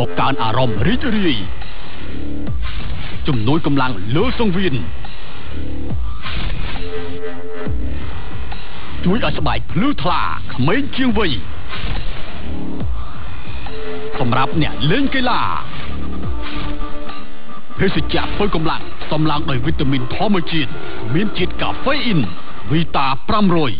บกการอารมณ์ริจรีจุ่มนุ้ยกำลังเลือสังวินช่วยอสบายพลื้อทลาไม่เคียงวีสำหรับเนี่ยเล่นกีฬาเพื่อสิจับเพิ่มกำลังสำลัง้วยวิตามินทอมจินมินจิตกาเฟอินวิตาปรำรย